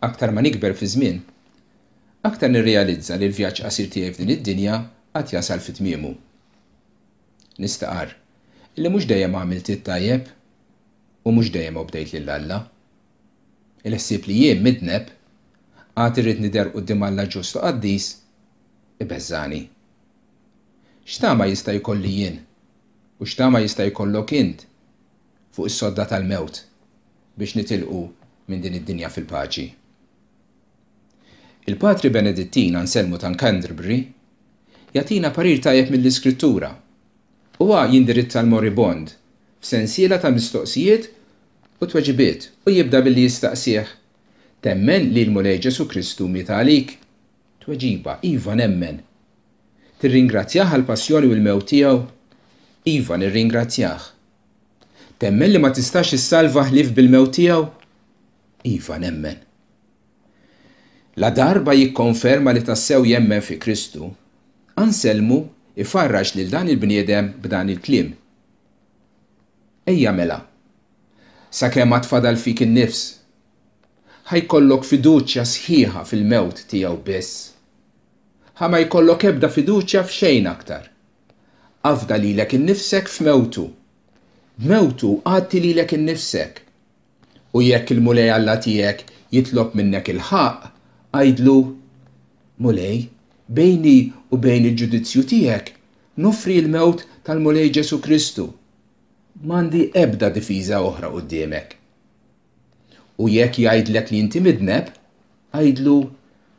Aktar ma nikber fiż-żmien, aktar nirrealizza li l-vjaġġ qasir tiegħi f'din id-dinja għad jasal fi tmiemu. Nistqarr li mhux dejjem għamilt it-tajjeb u mhux dejjem obdejt lil Alla. Il-ħsieb li jien midneb, għad irrid nidher quddiem Alla ġust u qaddis, ibeżżagħni. X'tama jista' jkolli jien U x'tama jista' jkollok int fuq is-sodda tal-mewt biex nitilqu minn din id-dinja fil-paċi? Il-Patri Benedittin Anselmu ta' Canterbury jagħtina parir tajjeb mill-Iskrittura. Huwa jindirizza l-moribond f'sensiela ta' mistoqsijiet u tweġibiet u jibda billi jistaqsih, Temmen li l-Mulej Ġesù Kristu miet għalik? Tweġiba, Iva, nemmen. Tirringrazzjah għall-passjoni u l-mewt tiegħu? Iva, nirringrazzjah. Temmen li ma tistax issalva ħlief bil-mewt tiegħu? Iva, nemmen. Ladarba jikkonferma li tassew jemmen fi Kristu, Anselmu jfarraġ lil dan il-bniedem b'dan il-kliem, Ejja mela, sakemm għad fadal fik in-nifs, Ħa jkollok fiduċja sħiħa fil-mewt tiegħu biss. Ħa ma jkollok ebda fiduċja f'xejn aktar. Afda lilek innifsek f'mewtu. B'mewtu għatti lilek innifsek. U jekk il-Mulej Alla tiegħek jitlob minnek il-ħaqq, għidlu, Mulej, bejni u bejn il-ġudizzju tiegħek noffri l-mewt tal-Mulej Ġesù Kristu. M'għandi ebda difiża oħra quddiemek. U jekk jgħidlek li inti midneb, għidlu,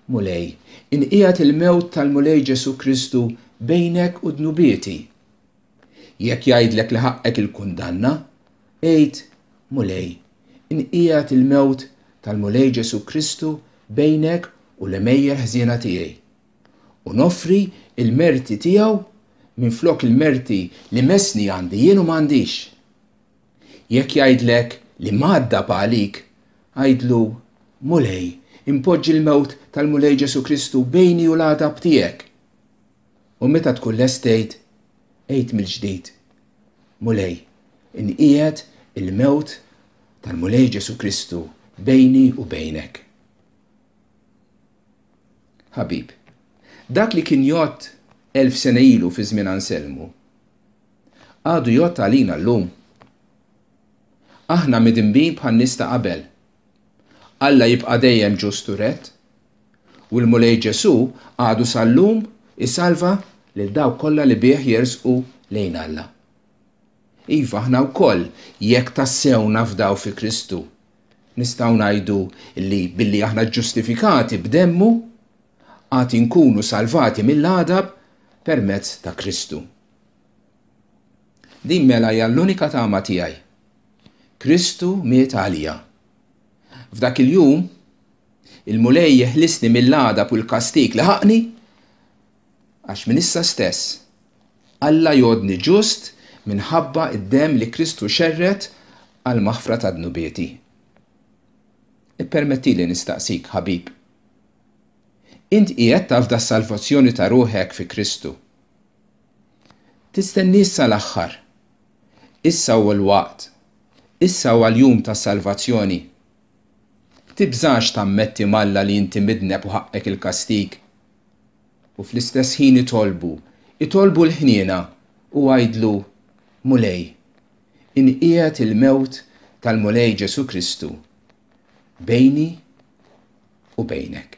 Mulej, inqiegħed il-mewt tal-Mulej Ġesù Kristu bejnek u dnubieti. Jekk jgħidlek li ħaqqek il-kundanna, għid, Mulej, inqiegħed il-mewt tal-Mulej Ġesù Kristu bejnek u l-għemejjel ħżiena tiegħi. U noffri il-merti tiegħu minflok il-merti li messni għandi jien u m'għandix. Jekk jgħidlek li mgħaddab għalik, għidlu, Mulej, inpoġġi l-mewt tal-Mulej Ġesù Kristu bejni u l-għadab tiegħek. U meta tkun lest tgħid, għid mill-ġdid, Mulej, inqiegħed il-mewt tal-Mulej Ġesù Kristu bejni u bejnek. Ħabib, dak li kien jgħodd elf sena ilu fi żmien Anselmu, Għadu jgħodd għalina llum. Aħna midinbin bħan-nies ta' qabel. Alla jibqa' dejjem ġust u rett. U l-Mulej Ġesù għadu sal-lum isalva lil dawk kollha li bih jersqu lejn Alla. Iva, aħna wkoll, jekk tassew nafdaw fi Kristu, nistgħu ngħidu li billi aħna ġġustifikati b'demmu, għad inkunu salvati mill-għadab permezz ta' Kristu. Din mela hija l-unika tama tiegħi. Kristu miet għalija. F'dak il-jum, il-Mulej jeħlisni mill-għadab u l-kastig li ħaqni, għax minn issa stess, Alla jgħoddni ġust minħabba d-demm li Kristu xerred għall-maħfra ta' dnubieti. Ippermettili nistaqsik, ħabib, int qiegħed tafda s-salvazzjoni ta' ruħek fi Kristu? Tistenniex sal-aħħar. Issa hu l-waqt. Issa huwa l-jum tas-salvazzjoni. Tibżax tammetti m'Alla li inti midneb u ħaqqek il-kastig. U fl-istess ħin itolbu, itolbu l-ħniena u għidlu, Mulej, inqiegħed il-mewt tal-Mulej Ġesù Kristu bejni u bejnek.